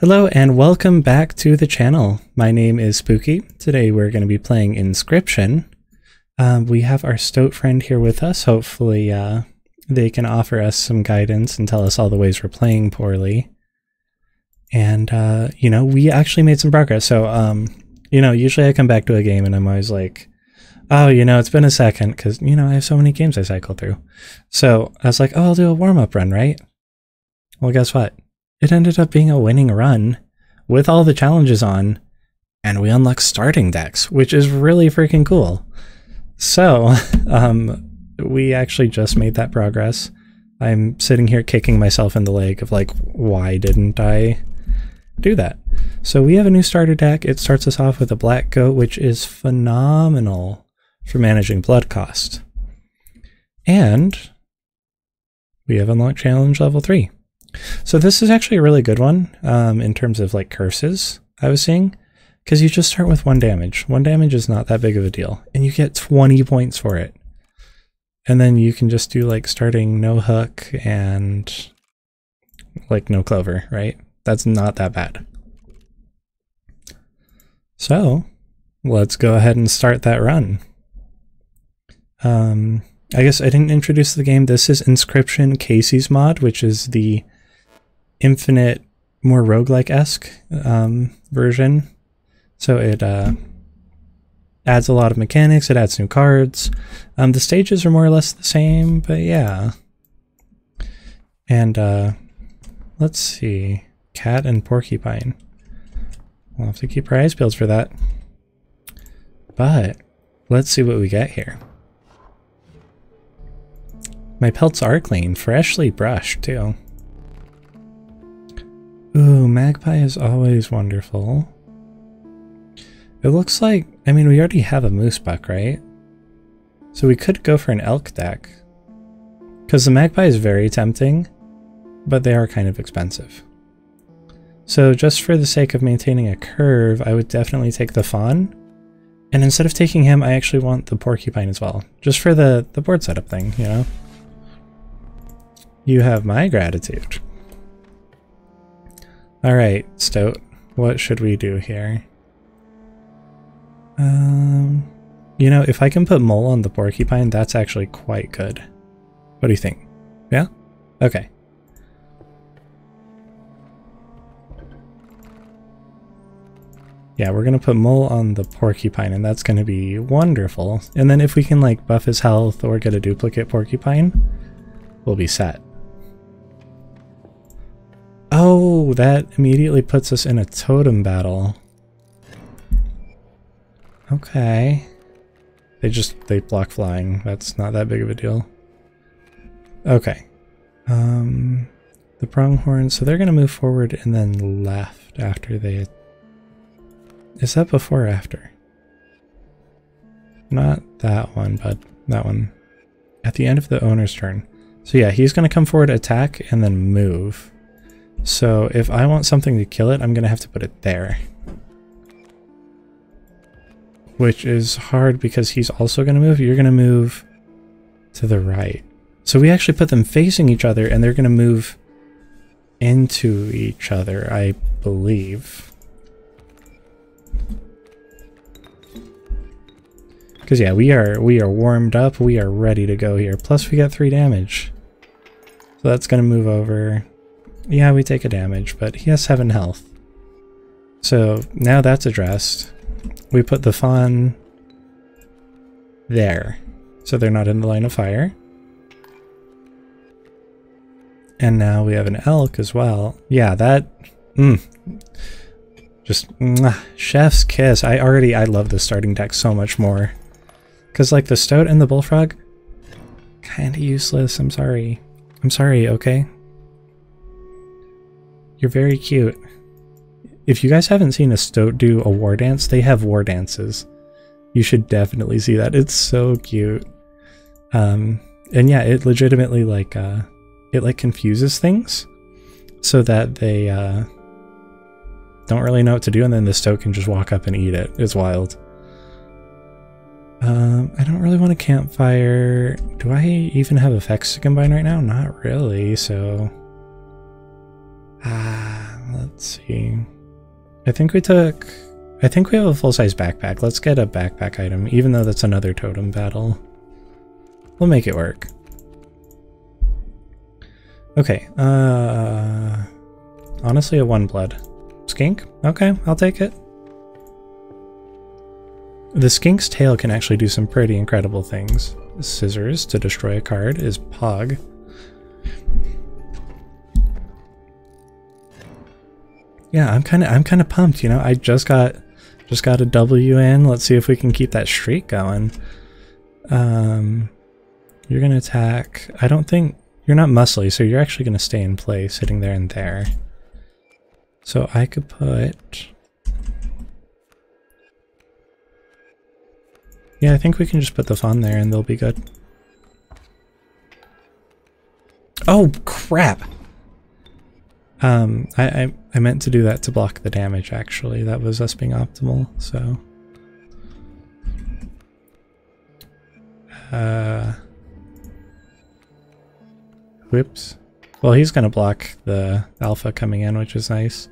Hello and welcome back to the channel. My name is Spooky. Today we're going to be playing Inscryption. Um, we have our Stoat friend here with us. Hopefully uh, they can offer us some guidance and tell us all the ways we're playing poorly. And, uh, you know, we actually made some progress. So, um, you know, usually I come back to a game and I'm always like, oh, you know, it's been a second because, you know, I have so many games I cycle through. So I was like, oh, I'll do a warm-up run, right? Well, guess what? It ended up being a winning run with all the challenges on, and we unlocked starting decks, which is really freaking cool. So, um, we actually just made that progress. I'm sitting here kicking myself in the leg of like, why didn't I do that? So we have a new starter deck. It starts us off with a black goat, which is phenomenal for managing blood cost. And we have unlocked challenge level three. So this is actually a really good one um, in terms of like curses I was seeing because you just start with one damage. One damage is not that big of a deal and you get 20 points for it. And then you can just do like starting no hook and like no clover, right? That's not that bad. So let's go ahead and start that run. Um, I guess I didn't introduce the game. This is Inscryption Kaycee's mod, which is the infinite, more roguelike-esque um, version. So it uh, adds a lot of mechanics, it adds new cards. Um, the stages are more or less the same, but yeah. And uh, let's see, cat and porcupine. We'll have to keep our eyes peeled for that. But let's see what we get here. My pelts are clean, freshly brushed too. Ooh, magpie is always wonderful. It looks like, I mean, we already have a moose buck, right? So we could go for an elk deck. Because the magpie is very tempting, but they are kind of expensive. So just for the sake of maintaining a curve, I would definitely take the fawn. And instead of taking him, I actually want the porcupine as well. Just for the, the board setup thing, you know? You have my gratitude. Alright, Stoat. What should we do here? Um, you know, if I can put Mole on the Porcupine, that's actually quite good. What do you think? Yeah? Okay. Yeah, we're going to put Mole on the Porcupine, and that's going to be wonderful. And then if we can, like, buff his health or get a duplicate Porcupine, we'll be set. Oh, that immediately puts us in a totem battle. Okay. They just, they block flying. That's not that big of a deal. Okay. Um, the pronghorn, so they're going to move forward and then left after they... Is that before or after? Not that one, but that one. At the end of the owner's turn. So yeah, he's going to come forward, attack, and then move. So if I want something to kill it, I'm going to have to put it there. Which is hard because he's also going to move. You're going to move to the right. So we actually put them facing each other and they're going to move into each other, I believe. Because yeah, we are we are warmed up. We are ready to go here. Plus we got three damage. So that's going to move over. Yeah, we take a damage, but he has 7 health. So now that's addressed. We put the fawn there. So they're not in the line of fire. And now we have an elk as well. Yeah, that... Mm, just mwah, chef's kiss. I already, I love the starting deck so much more. Because like the stoat and the bullfrog, kind of useless. I'm sorry. I'm sorry, okay? You're very cute. If you guys haven't seen a Stoat do a war dance, they have war dances. You should definitely see that. It's so cute. Um, and yeah, it legitimately like, uh, it like confuses things so that they, uh, don't really know what to do and then the Stoat can just walk up and eat it. It's wild. Um, I don't really want a campfire. Do I even have effects to combine right now? Not really, so... Ah, Let's see. I think we took... I think we have a full-size backpack. Let's get a backpack item, even though that's another totem battle. We'll make it work. Okay, uh... Honestly, a one blood. Skink? Okay, I'll take it. The skink's tail can actually do some pretty incredible things. Scissors to destroy a card is Pog. Yeah, I'm kind of I'm kind of pumped, you know. I just got just got a W in. Let's see if we can keep that streak going. Um you're going to attack. I don't think you're not muscly, so you're actually going to stay in place sitting there and there. So I could put Yeah, I think we can just put those on there and they'll be good. Oh, crap! Um, I, I, I meant to do that to block the damage, actually. That was us being optimal, so... Uh... Whoops. Well, he's gonna block the alpha coming in, which is nice.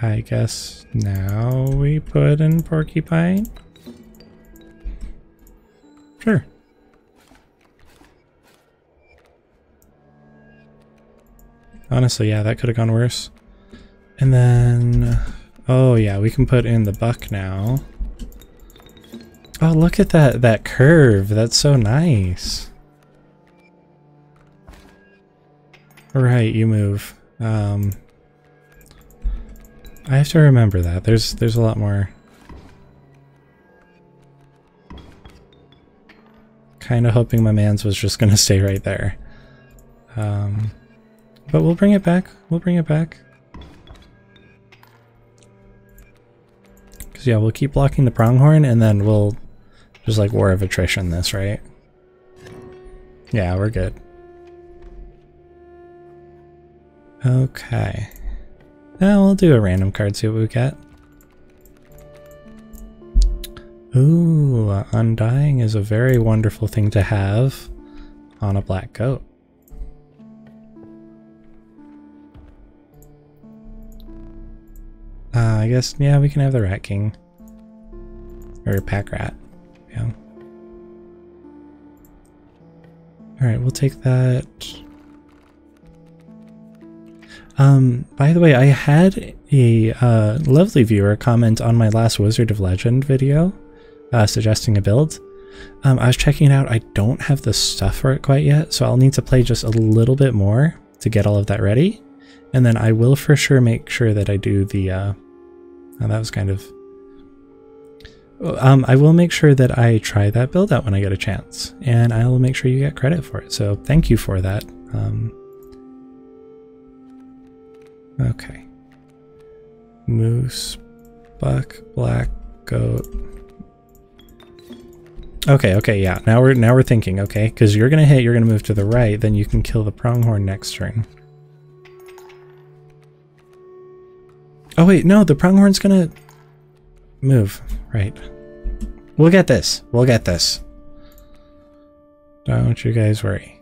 I guess now we put in Porcupine? Honestly, yeah, that could have gone worse. And then... Oh yeah, we can put in the buck now. Oh, look at that, that curve. That's so nice. Right, you move. Um, I have to remember that. There's there's a lot more. Kind of hoping my man's was just gonna stay right there. Um, but we'll bring it back. We'll bring it back. Because yeah, we'll keep blocking the pronghorn and then we'll just like war of attrition this, right? Yeah, we're good. Okay. Now we'll do a random card, see what we get. Ooh, Undying is a very wonderful thing to have on a black goat. Uh, I guess, yeah, we can have the Rat King. Or Pack Rat, yeah. Alright, we'll take that. Um, by the way, I had a uh, lovely viewer comment on my last Wizard of Legend video, uh, suggesting a build. Um, I was checking it out. I don't have the stuff for it quite yet, so I'll need to play just a little bit more to get all of that ready. And then I will for sure make sure that I do the, uh, oh, that was kind of, um, I will make sure that I try that build out when I get a chance, and I will make sure you get credit for it. So thank you for that. Um, Okay. Moose, buck, black, goat. Okay, okay, yeah. Now we're now we're thinking, okay, because you're gonna hit, you're gonna move to the right, then you can kill the pronghorn next turn. Oh wait, no, the pronghorn's gonna move. Right. We'll get this. We'll get this. Don't you guys worry.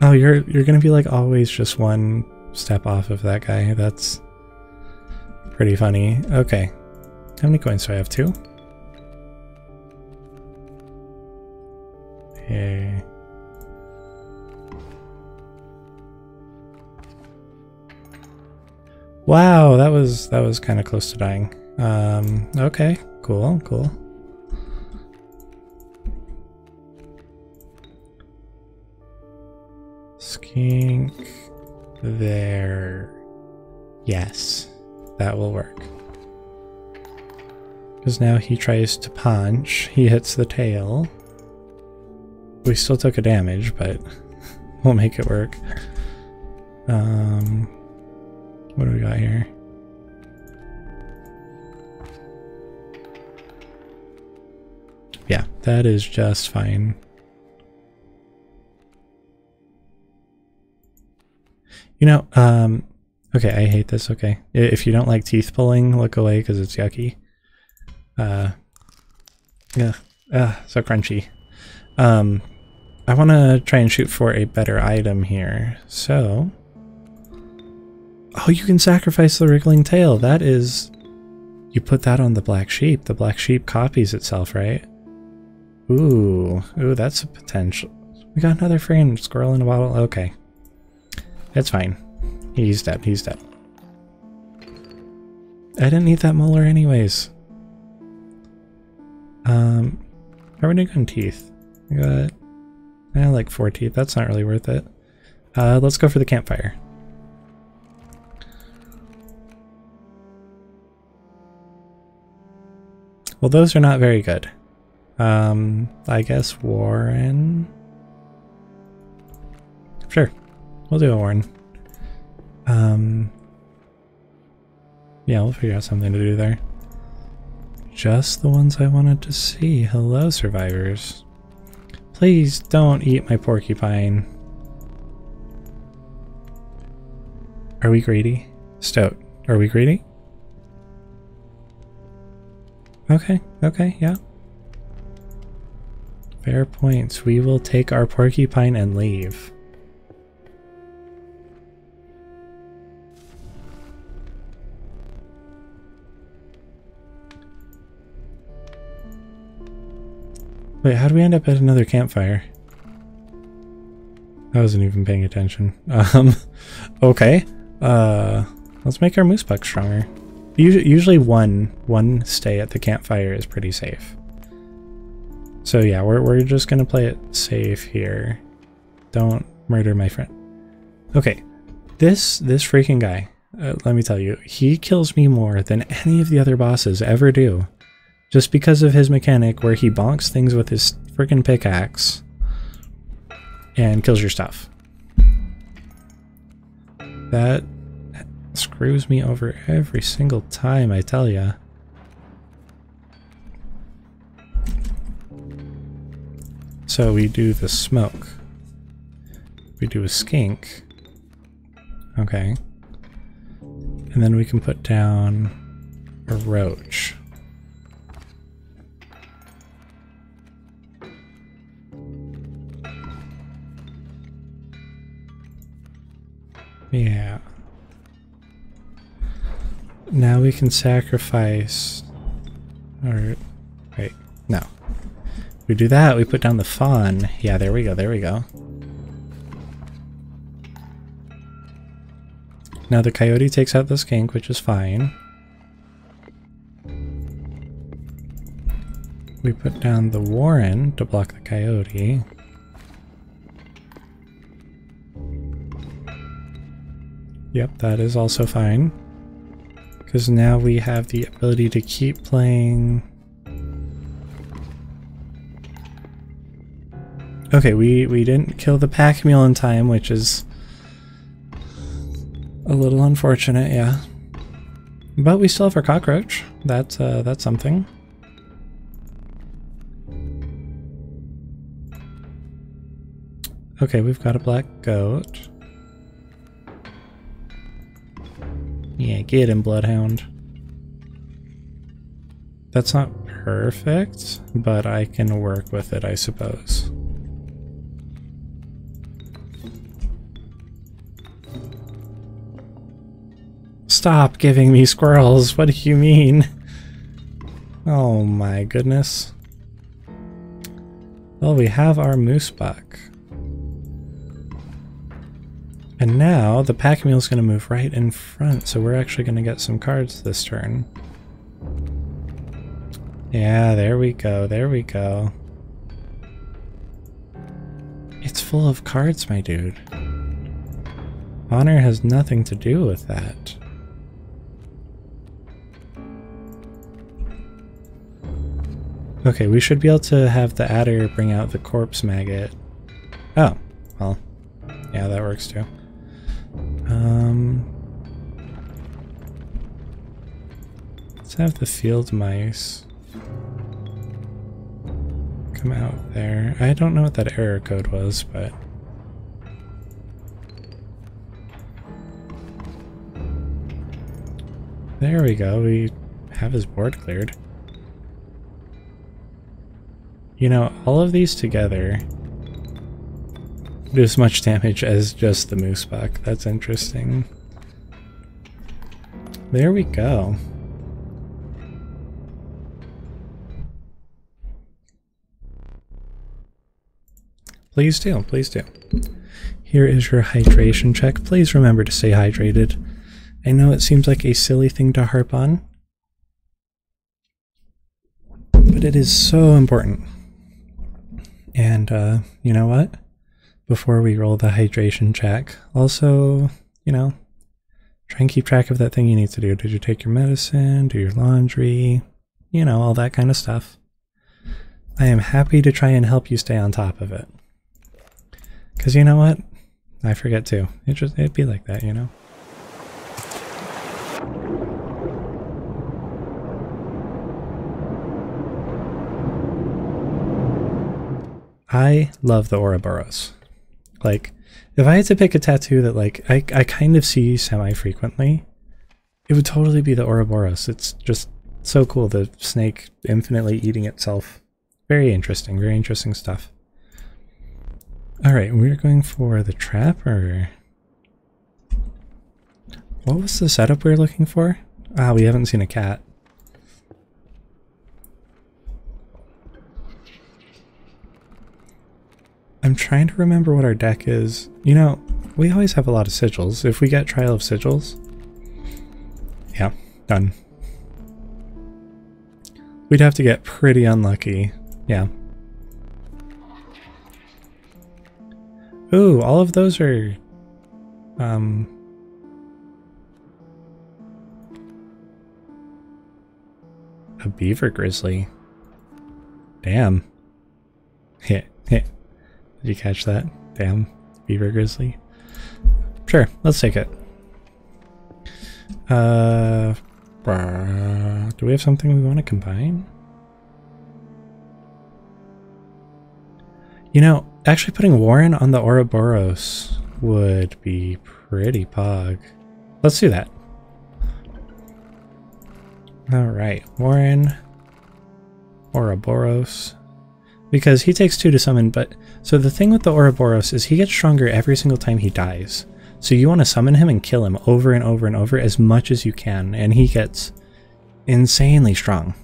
Oh, you're you're gonna be like always just one step off of that guy. That's pretty funny. Okay. How many coins do I have? Two? Wow, that was that was kind of close to dying. Um, okay, cool, cool. Skink there. Yes, that will work. Because now he tries to punch. He hits the tail. We still took a damage, but we'll make it work. Um, what do we got here? Yeah, that is just fine. You know, um, okay, I hate this. Okay. If you don't like teeth pulling, look away because it's yucky. Uh, yeah, ah, so crunchy. Um, I want to try and shoot for a better item here. So, oh, you can sacrifice the wriggling tail. That is, you put that on the black sheep. The black sheep copies itself, right? Ooh, ooh, that's a potential. We got another friend squirrel in a bottle. Okay, That's fine. He's dead. He's dead. I didn't need that molar anyways. Um, how are we teeth? We got, eh, like four teeth. That's not really worth it. Uh, let's go for the campfire. Well, those are not very good. Um, I guess Warren. Sure, we'll do a Warren. Um, yeah, we'll figure out something to do there. Just the ones I wanted to see. Hello, survivors. Please don't eat my porcupine. Are we greedy? Stoat, are we greedy? Okay, okay, yeah. Fair points. We will take our porcupine and leave. Wait, how do we end up at another campfire? I wasn't even paying attention. Um, okay. Uh, let's make our moose buck stronger. Usually, one one stay at the campfire is pretty safe. So yeah, we're we're just gonna play it safe here. Don't murder my friend. Okay, this this freaking guy. Uh, let me tell you, he kills me more than any of the other bosses ever do. Just because of his mechanic where he bonks things with his freaking pickaxe and kills your stuff. That screws me over every single time, I tell ya. So we do the smoke. We do a skink. Okay. And then we can put down a roach. Yeah. Now we can sacrifice... Or... Wait, no. We do that, we put down the fawn. Yeah, there we go, there we go. Now the coyote takes out the skink, which is fine. We put down the warren to block the coyote. Yep, that is also fine. Because now we have the ability to keep playing... Okay, we, we didn't kill the pack mule in time, which is a little unfortunate, yeah. But we still have our cockroach. That's, uh, that's something. Okay, we've got a black goat. Yeah, get him, Bloodhound. That's not perfect, but I can work with it, I suppose. Stop giving me squirrels, what do you mean? Oh my goodness. Well, we have our moose buck. Now the pack mule is going to move right in front, so we're actually going to get some cards this turn. Yeah, there we go, there we go. It's full of cards, my dude. Honor has nothing to do with that. Okay, we should be able to have the adder bring out the corpse maggot. Oh, well, yeah, that works too. Um, let's have the field mice come out there. I don't know what that error code was, but... There we go, we have his board cleared. You know, all of these together do as much damage as just the moose buck. That's interesting. There we go. Please do, please do. Here is your hydration check. Please remember to stay hydrated. I know it seems like a silly thing to harp on, but it is so important. And uh, you know what? Before we roll the hydration check, also, you know, try and keep track of that thing you need to do. Did you take your medicine? Do your laundry? You know, all that kind of stuff. I am happy to try and help you stay on top of it. Because you know what? I forget too. It just it'd be like that, you know. I love the Ouroboros. Like, if I had to pick a tattoo that like I, I kind of see semi-frequently, it would totally be the Ouroboros. It's just so cool, the snake infinitely eating itself. Very interesting, very interesting stuff. Alright, we're going for the trap, or... What was the setup we were looking for? Ah, we haven't seen a cat. I'm trying to remember what our deck is. You know, we always have a lot of sigils. If we get Trial of Sigils... Yeah, done. We'd have to get pretty unlucky. Yeah, Ooh, all of those are um a beaver grizzly. Damn. Hit hit. Did you catch that? Damn. Beaver grizzly. Sure, let's take it. Uh do we have something we want to combine? You know, actually putting Warren on the Ouroboros would be pretty pog. Let's do that. Alright, Warren, Ouroboros. Because he takes two to summon, but... So the thing with the Ouroboros is he gets stronger every single time he dies. So you want to summon him and kill him over and over and over as much as you can, and he gets insanely strong.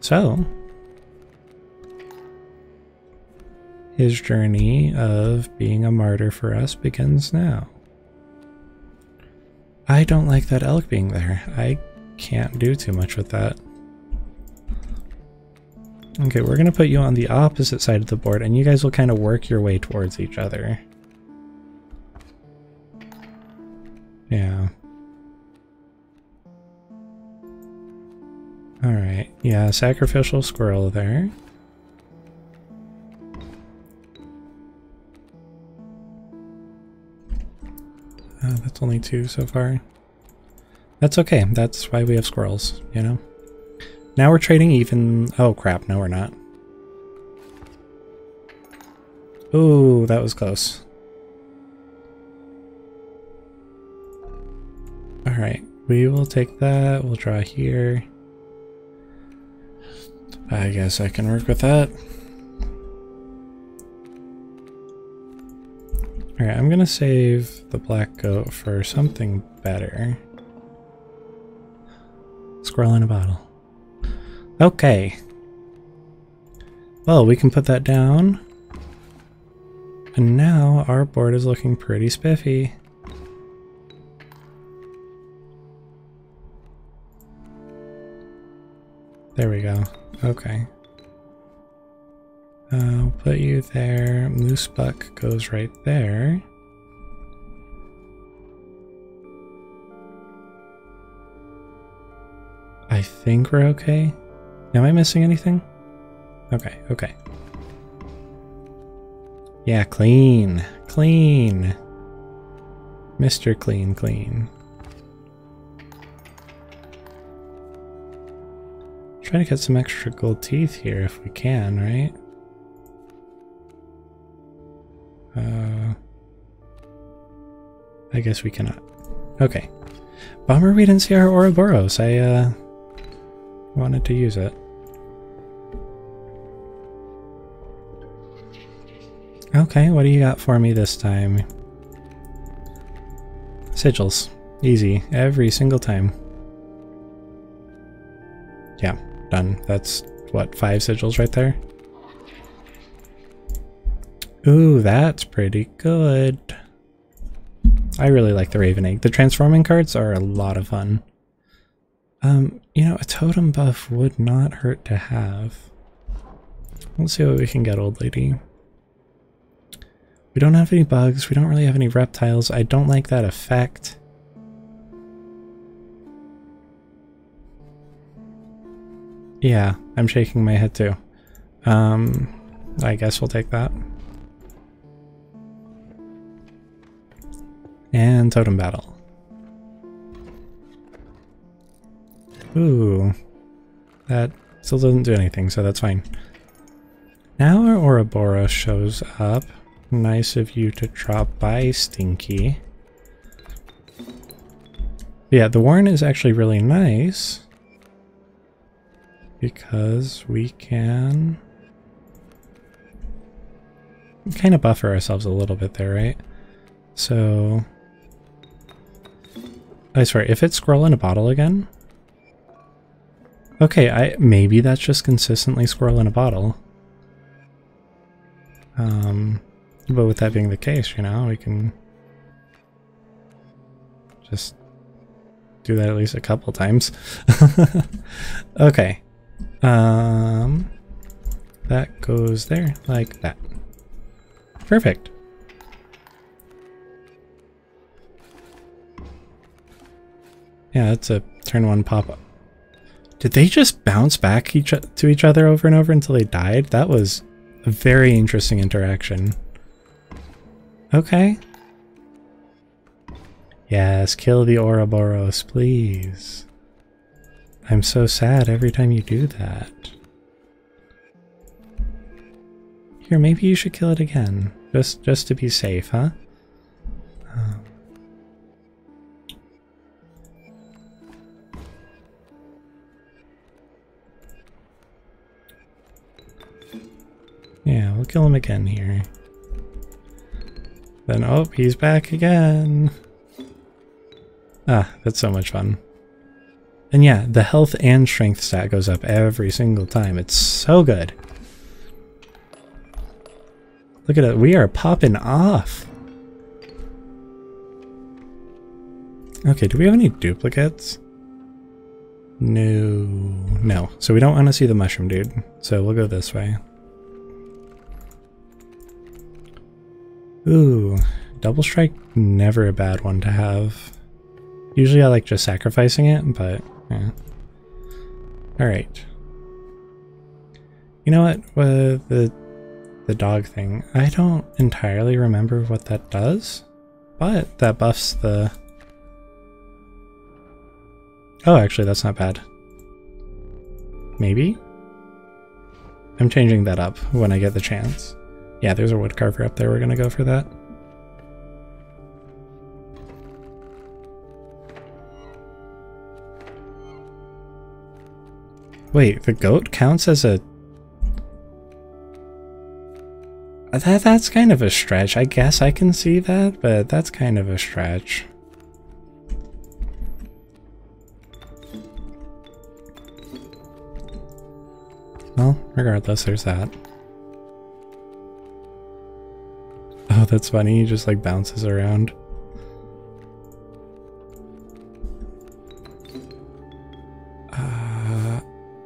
So, His journey of being a martyr for us begins now. I don't like that elk being there. I can't do too much with that. Okay, we're going to put you on the opposite side of the board, and you guys will kind of work your way towards each other. Yeah. Alright, yeah, sacrificial squirrel there. Uh, that's only two so far. That's okay. That's why we have squirrels, you know? Now we're trading even... Oh crap, no we're not. Ooh, that was close. Alright, we will take that. We'll draw here. I guess I can work with that. Alright, I'm gonna save the black goat for something better. Squirrel in a bottle. Okay. Well, we can put that down. And now our board is looking pretty spiffy. There we go. Okay. I'll put you there. Moose Buck goes right there. I think we're okay. Am I missing anything? Okay, okay. Yeah, clean. Clean. Mr. Clean Clean. Trying to get some extra gold teeth here if we can, right? Uh, I guess we cannot. Okay. Bummer we didn't see our Ouroboros. I uh, wanted to use it. Okay, what do you got for me this time? Sigils. Easy. Every single time. Yeah, done. That's, what, five sigils right there? Ooh, that's pretty good. I really like the Raven Egg. The transforming cards are a lot of fun. Um, you know, a totem buff would not hurt to have. Let's see what we can get, old lady. We don't have any bugs. We don't really have any reptiles. I don't like that effect. Yeah, I'm shaking my head too. Um, I guess we'll take that. And totem battle. Ooh. That still doesn't do anything, so that's fine. Now our Ouroboros shows up. Nice of you to drop by, Stinky. Yeah, the Warren is actually really nice. Because we can... kind of buffer ourselves a little bit there, right? So... I swear, if it's scroll in a bottle again... Okay, I maybe that's just consistently squirrel in a bottle. Um, but with that being the case, you know, we can just do that at least a couple times. okay. Um, that goes there like that. Perfect. Yeah, that's a turn one pop-up. Did they just bounce back each to each other over and over until they died? That was a very interesting interaction. Okay. Yes, kill the Ouroboros, please. I'm so sad every time you do that. Here, maybe you should kill it again. Just just to be safe, huh? Um, Yeah, we'll kill him again here. Then, oh, he's back again. Ah, that's so much fun. And yeah, the health and strength stat goes up every single time. It's so good. Look at it. We are popping off. Okay, do we have any duplicates? No. No. So we don't want to see the mushroom dude. So we'll go this way. Ooh, double strike, never a bad one to have. Usually I like just sacrificing it, but yeah. Alright. You know what, with the, the dog thing, I don't entirely remember what that does, but that buffs the... Oh, actually that's not bad. Maybe? I'm changing that up when I get the chance. Yeah, there's a wood carver up there. We're going to go for that. Wait, the goat counts as a... That, that's kind of a stretch. I guess I can see that, but that's kind of a stretch. Well, regardless, there's that. That's funny. He just like bounces around. Uh,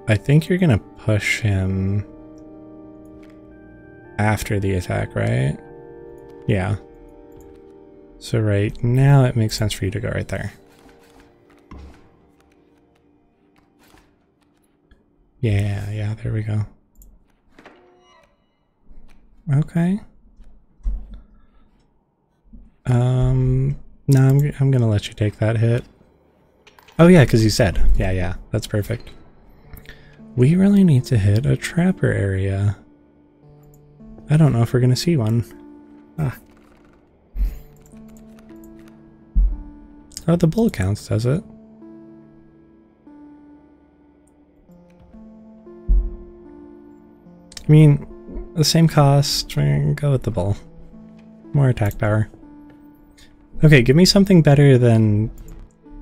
I think you're gonna push him after the attack, right? Yeah. So right now it makes sense for you to go right there. Yeah, yeah, there we go. Okay. Um, I'm gonna let you take that hit. Oh yeah, because you said. Yeah, yeah, that's perfect. We really need to hit a trapper area. I don't know if we're gonna see one. Ah. Oh, the bull counts, does it? I mean, the same cost. Go with the bull. More attack power. Okay, give me something better than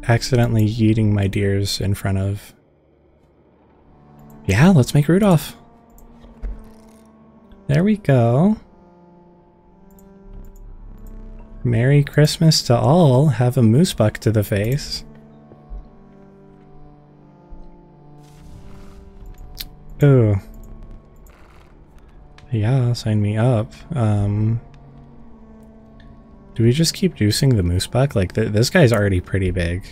accidentally yeeting my deers in front of... Yeah, let's make Rudolph. There we go. Merry Christmas to all. Have a moose buck to the face. Oh. Yeah, sign me up. Um, do we just keep juicing the moose buck? Like, th this guy's already pretty big.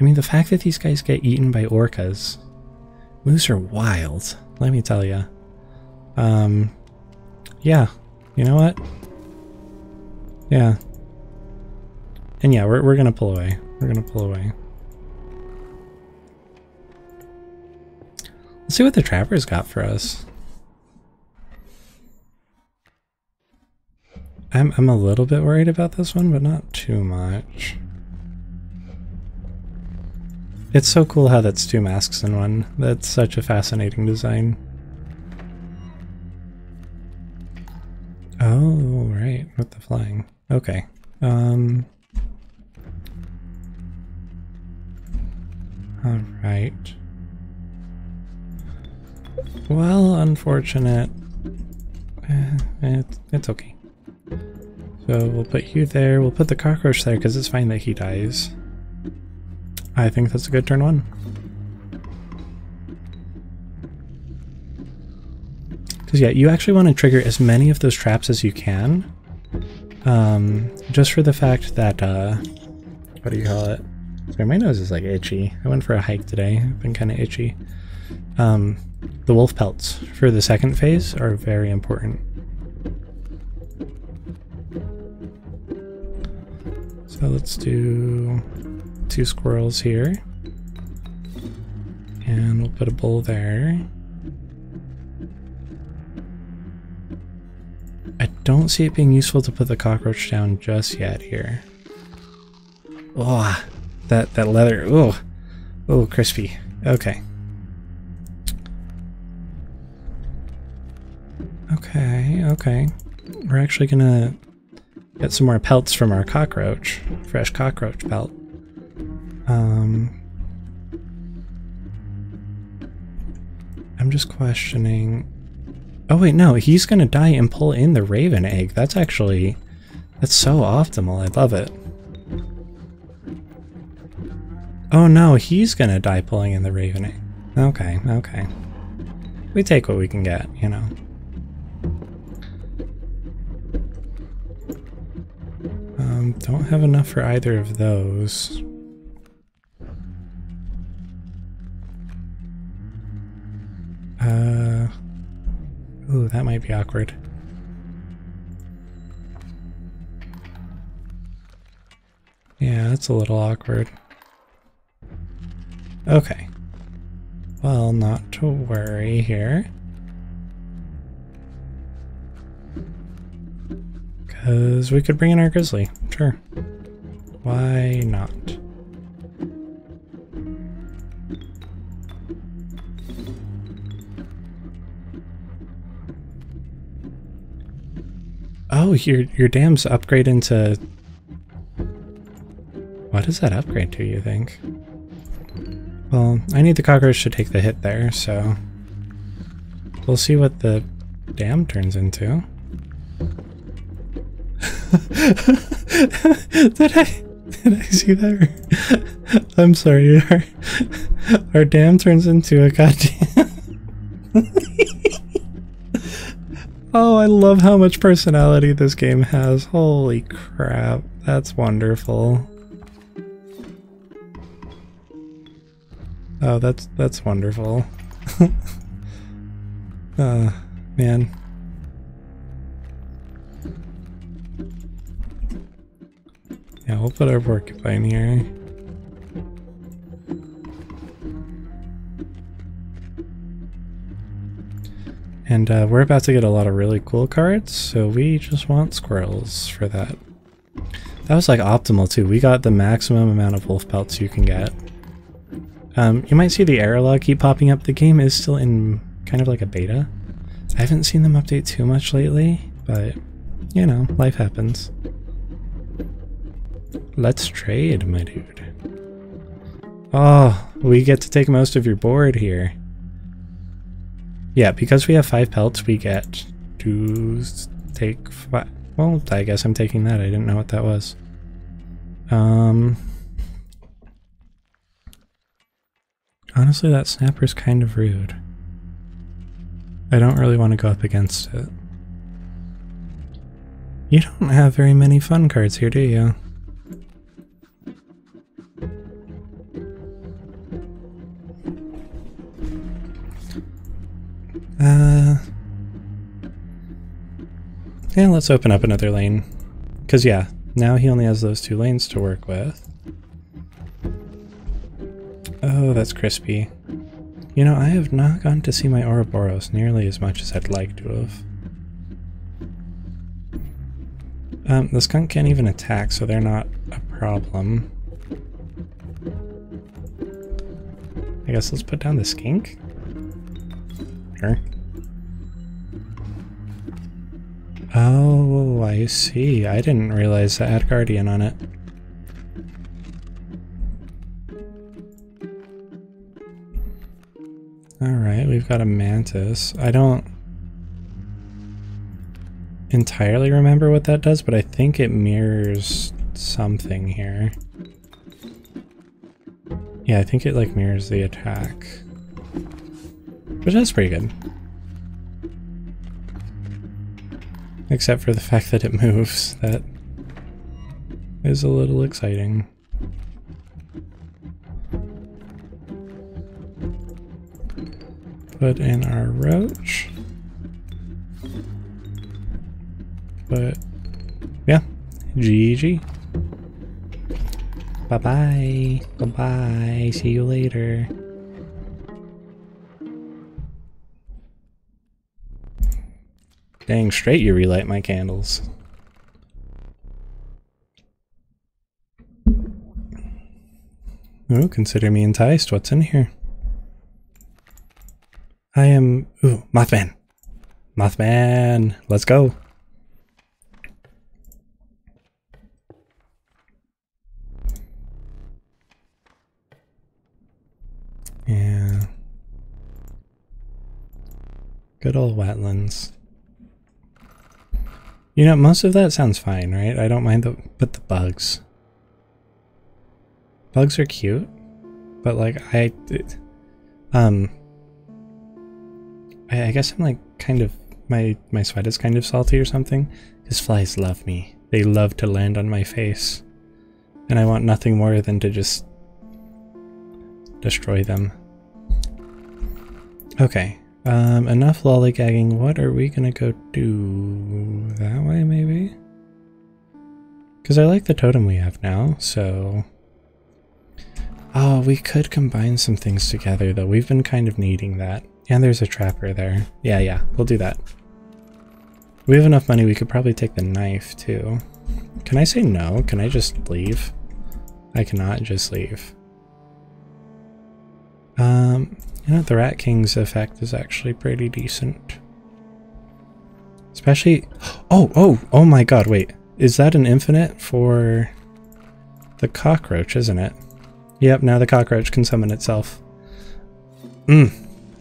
I mean, the fact that these guys get eaten by orcas. Moose are wild, let me tell you. Um, yeah, you know what? Yeah. And yeah, we're, we're gonna pull away. We're gonna pull away. Let's see what the trapper's got for us. I'm, I'm a little bit worried about this one, but not too much. It's so cool how that's two masks in one. That's such a fascinating design. Oh, right, with the flying. Okay. Um. Alright. Well, unfortunate. Eh, it, it's okay. So we'll put you there. We'll put the cockroach there because it's fine that he dies. I think that's a good turn one. Because yeah, you actually want to trigger as many of those traps as you can. Um, just for the fact that, uh, what do you call it? Sorry, my nose is like itchy. I went for a hike today. I've been kind of itchy. Um, the wolf pelts for the second phase are very important. So let's do two squirrels here. And we'll put a bull there. I don't see it being useful to put the cockroach down just yet here. Oh, that, that leather. Oh, oh, crispy. Okay. Okay, okay. We're actually gonna get some more pelts from our cockroach. Fresh cockroach pelt. Um, I'm just questioning... Oh wait, no, he's gonna die and pull in the raven egg. That's actually... That's so optimal, I love it. Oh no, he's gonna die pulling in the raven egg. Okay, okay. We take what we can get, you know. Um, don't have enough for either of those. Uh, ooh, that might be awkward. Yeah, that's a little awkward. Okay. Well, not to worry here. Because we could bring in our grizzly. Sure. Why not? Oh, your your dams upgrade into... What does that upgrade to, you think? Well, I need the cockroach to take the hit there, so... We'll see what the dam turns into. did I did I see that? I'm sorry. Our, our dam turns into a goddamn. oh, I love how much personality this game has. Holy crap, that's wonderful. Oh, that's that's wonderful. uh, man. Yeah, we'll put our porcupine here. And uh, we're about to get a lot of really cool cards, so we just want squirrels for that. That was like optimal too. We got the maximum amount of wolf pelts you can get. Um, you might see the error log keep popping up. The game is still in kind of like a beta. I haven't seen them update too much lately, but you know, life happens. Let's trade, my dude. Oh, we get to take most of your board here. Yeah, because we have five pelts, we get to take five. Well, I guess I'm taking that. I didn't know what that was. Um, honestly, that snapper's kind of rude. I don't really want to go up against it. You don't have very many fun cards here, do you? Uh, yeah, let's open up another lane. Because, yeah, now he only has those two lanes to work with. Oh, that's crispy. You know, I have not gone to see my Ouroboros nearly as much as I'd like to have. Um, the skunk can't even attack, so they're not a problem. I guess let's put down the skink? Sure. Oh, I see. I didn't realize that had Guardian on it. Alright, we've got a Mantis. I don't entirely remember what that does, but I think it mirrors something here. Yeah, I think it like mirrors the attack. But that's pretty good. Except for the fact that it moves. That is a little exciting. Put in our roach. But yeah, GG. Bye bye. Goodbye. See you later. Dang straight you relight my candles. Oh, consider me enticed. What's in here? I am... Ooh, Mothman. Mothman. Let's go. Yeah. Good old wetlands. You know, most of that sounds fine, right? I don't mind the, but the bugs. Bugs are cute, but like, I, it, um, I, I guess I'm like kind of, my, my sweat is kind of salty or something, because flies love me. They love to land on my face, and I want nothing more than to just destroy them. Okay, um, enough lollygagging. What are we gonna go do? That way, maybe? Because I like the totem we have now, so... Oh, we could combine some things together, though. We've been kind of needing that. And there's a trapper there. Yeah, yeah, we'll do that. We have enough money, we could probably take the knife, too. Can I say no? Can I just leave? I cannot just leave. Um, you know, the Rat King's effect is actually pretty decent. Especially... Oh, oh, oh my god, wait. Is that an infinite for the cockroach, isn't it? Yep, now the cockroach can summon itself. Mmm.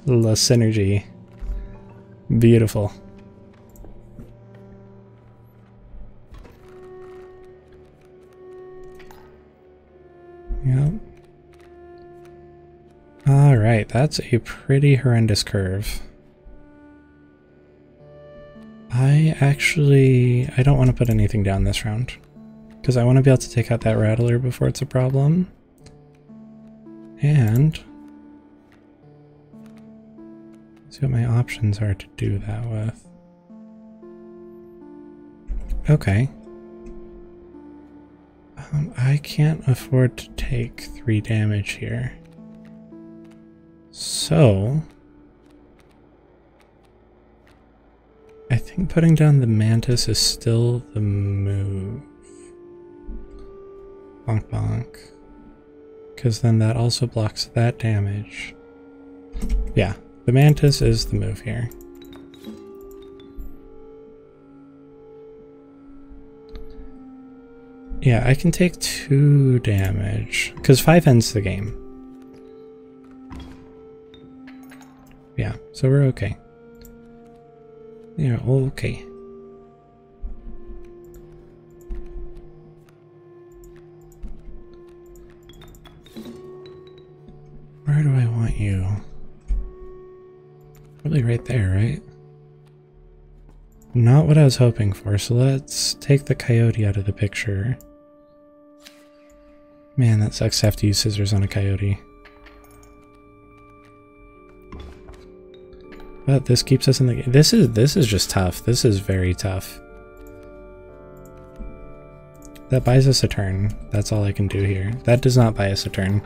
The synergy. Beautiful. Alright, that's a pretty horrendous curve. I actually... I don't want to put anything down this round. Because I want to be able to take out that Rattler before it's a problem. And... See what my options are to do that with. Okay. Um, I can't afford to take three damage here. So... I think putting down the mantis is still the move. Bonk bonk. Because then that also blocks that damage. Yeah, the mantis is the move here. Yeah, I can take two damage. Because five ends the game. Yeah, so we're okay. Yeah, okay. Where do I want you? Probably right there, right? Not what I was hoping for, so let's take the coyote out of the picture. Man, that sucks to have to use scissors on a coyote. But this keeps us in the game. This is this is just tough. This is very tough. That buys us a turn. That's all I can do here. That does not buy us a turn.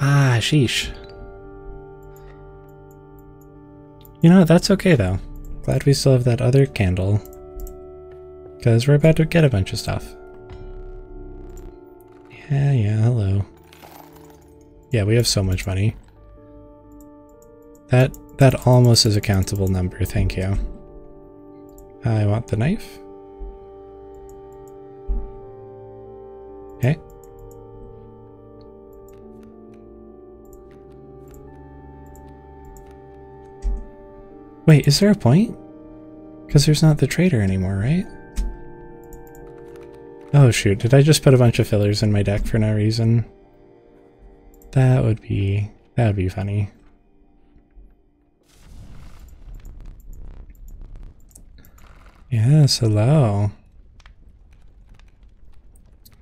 Ah, sheesh. You know, that's okay though. Glad we still have that other candle. Because we're about to get a bunch of stuff. Yeah, yeah, hello. Yeah, we have so much money. That that almost is a countable number, thank you. I want the knife. Okay. Wait, is there a point? Because there's not the trader anymore, right? Oh shoot, did I just put a bunch of fillers in my deck for no reason? That would be... that would be funny. Yes, hello.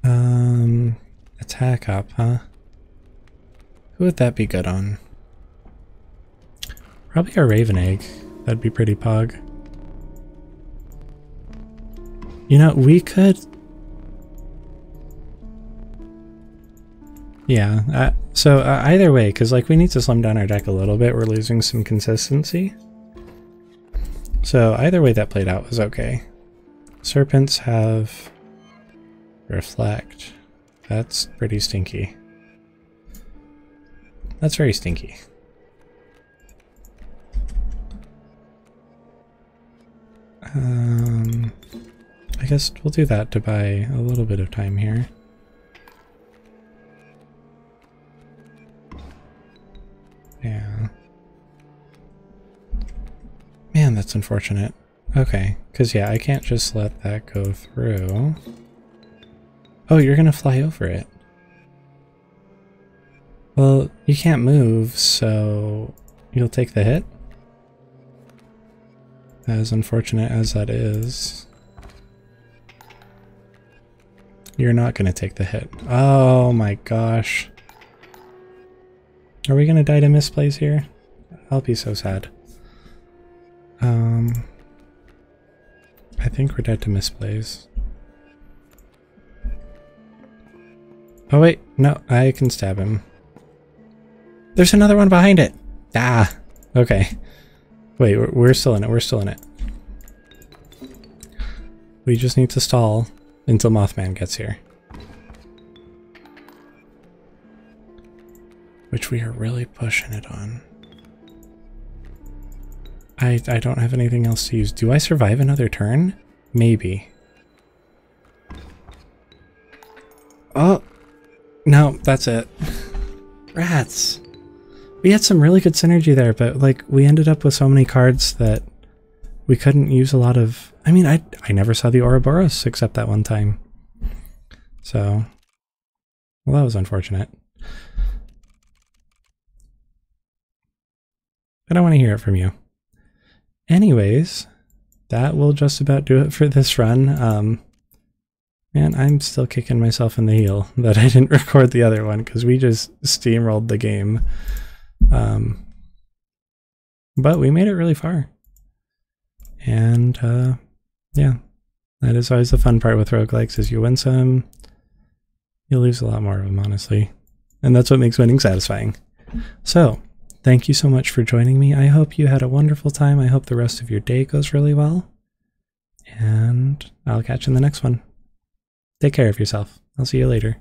Um, attack up, huh? Who would that be good on? Probably a Raven Egg. That'd be pretty pog. You know, we could... Yeah, uh, so uh, either way, because like we need to slim down our deck a little bit, we're losing some consistency. So either way that played out was okay. Serpents have reflect. That's pretty stinky. That's very stinky. Um, I guess we'll do that to buy a little bit of time here. Yeah. Man, that's unfortunate. Okay, because yeah, I can't just let that go through. Oh, you're gonna fly over it. Well, you can't move, so you'll take the hit? As unfortunate as that is. You're not going to take the hit. Oh my gosh. Are we going to die to misplays here? I'll be so sad. Um, I think we're dead to misplays. Oh wait, no, I can stab him. There's another one behind it! Ah, okay. Wait, we're, we're still in it. We're still in it. We just need to stall until Mothman gets here. Which we are really pushing it on. I, I don't have anything else to use. Do I survive another turn? Maybe. Oh! No, that's it. Rats! We had some really good synergy there, but like we ended up with so many cards that we couldn't use a lot of. I mean, I I never saw the Ouroboros except that one time. So, well, that was unfortunate. I want to hear it from you. Anyways, that will just about do it for this run. Um, man, I'm still kicking myself in the heel that I didn't record the other one because we just steamrolled the game. Um, but we made it really far. And uh, yeah, that is always the fun part with roguelikes is you win some, you lose a lot more of them, honestly. And that's what makes winning satisfying. So, thank you so much for joining me. I hope you had a wonderful time. I hope the rest of your day goes really well. And I'll catch you in the next one. Take care of yourself. I'll see you later.